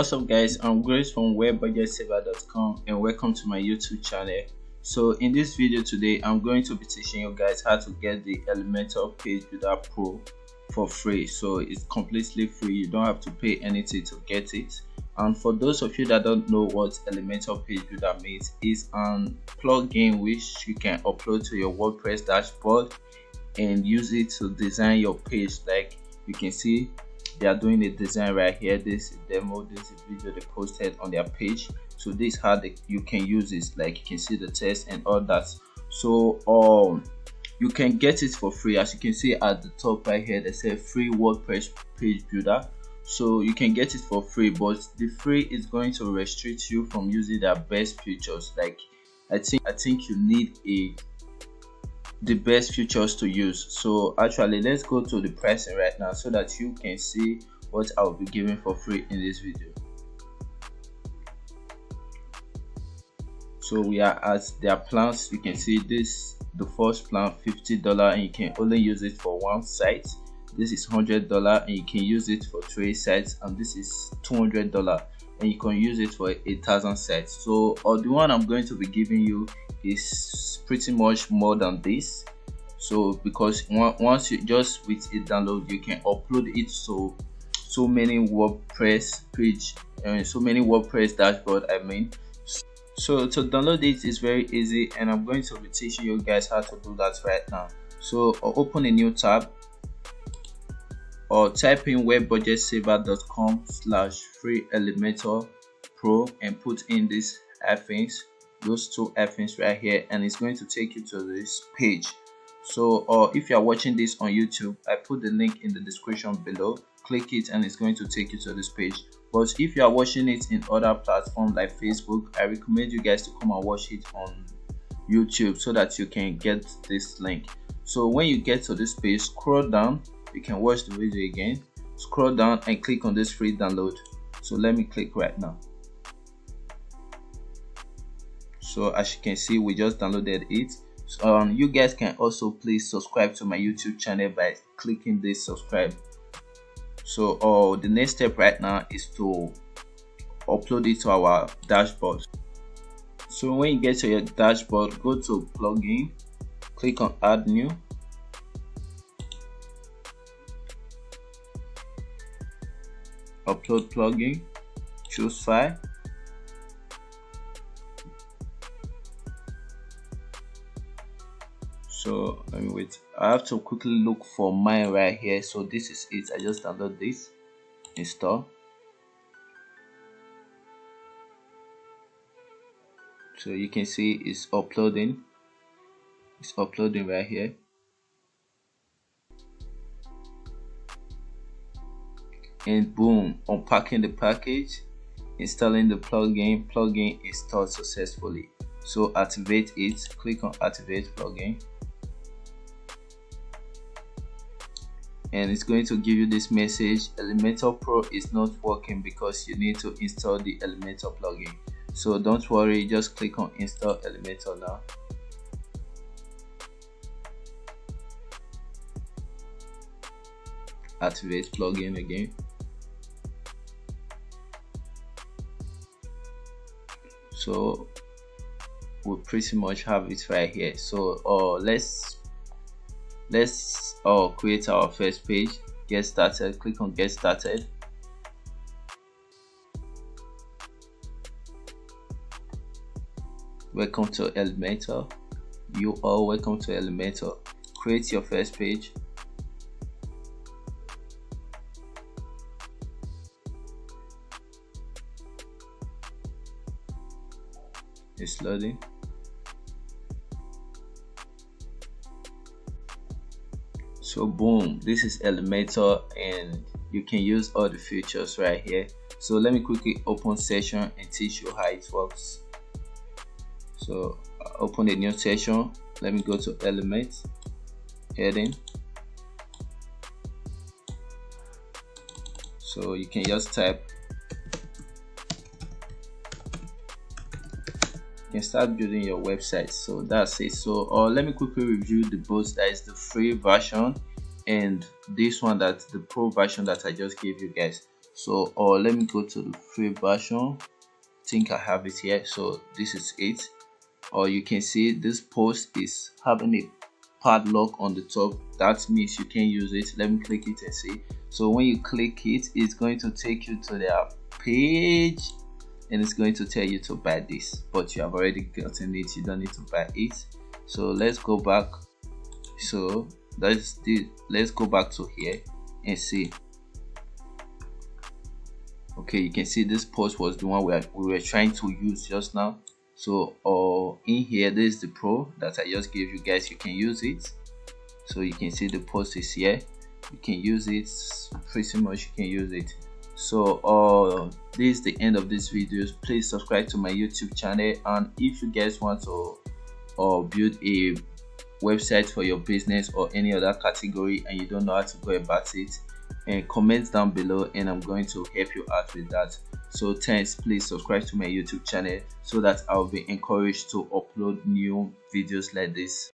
What's up guys, I'm Grace from webbudgetsaver.com and welcome to my YouTube channel. So in this video today, I'm going to be teaching you guys how to get the Elementor Page Builder Pro for free. So it's completely free, you don't have to pay anything to get it. And for those of you that don't know what Elementor Page Builder means, is an plugin which you can upload to your WordPress dashboard and use it to design your page like you can see they are doing a design right here. This demo this video they posted on their page. So this how they, you can use this like you can see the test and all that. So um you can get it for free. As you can see at the top right here they say free wordpress page builder. So you can get it for free but the free is going to restrict you from using their best features. Like i think i think you need a the best features to use. So actually let's go to the pricing right now so that you can see what i'll be giving for free in this video. So we are at their plans. You can see this the first plan 50 dollar and you can only use it for one site. This is 100 dollar and you can use it for three sites and this is 200 dollar and you can use it for a thousand sites. So or the one i'm going to be giving you is pretty much more than this. So because once you just with a download you can upload it so so many wordpress page and so many wordpress dashboard i mean. So to download it is very easy and i'm going to be teaching you guys how to do that right now. So open a new tab or type in webbudgetsaver.com slash free elementor pro and put in these hyphens those two hyphens right here and it's going to take you to this page. So or if you are watching this on youtube i put the link in the description below. Click it and it's going to take you to this page. But if you are watching it in other platforms like facebook i recommend you guys to come and watch it on youtube so that you can get this link. So when you get to this page scroll down. You can watch the video again. Scroll down and click on this free download. So let me click right now so as you can see we just downloaded it. So um, you guys can also please subscribe to my youtube channel by clicking this subscribe. So uh, the next step right now is to upload it to our dashboard. So when you get to your dashboard go to plugin click on add new. Upload plugin choose file so let me wait. I have to quickly look for mine right here. So this is it. I just download this. Install. So you can see it's uploading. It's uploading right here. And boom unpacking the package installing the plugin. Plugin installed successfully. So activate it. Click on activate plugin and it's going to give you this message elementor pro is not working because you need to install the elementor plugin. So don't worry just click on install elementor now. Activate plugin again. So we pretty much have it right here. So uh, let's let's uh, create our first page. Get started. Click on get started. Welcome to elementor. You are welcome to elementor. Create your first page. It's loading so boom this is elementor and you can use all the features right here. So let me quickly open session and teach you how it works. So open a new session. Let me go to element heading. So you can just type. You can start building your website. So that's it. So uh, let me quickly review the both that is the free version and this one that the pro version that i just gave you guys. So or let me go to the free version. I think i have it here. So this is it. Or you can see this post is having a padlock on the top. That means you can use it. Let me click it and see. So when you click it it's going to take you to their page and it's going to tell you to buy this. But you have already gotten it. You don't need to buy it. So let's go back. So let's let's go back to here and see. Okay you can see this post was the one where we were trying to use just now. So uh, in here this is the pro that i just gave you guys. You can use it. So you can see the post is here. You can use it. Pretty much you can use it. So uh this is the end of this video. Please subscribe to my youtube channel. And if you guys want to uh, build a website for your business or any other category and you don't know how to go about it and comment down below and i'm going to help you out with that. So thanks. Please subscribe to my youtube channel so that i'll be encouraged to upload new videos like this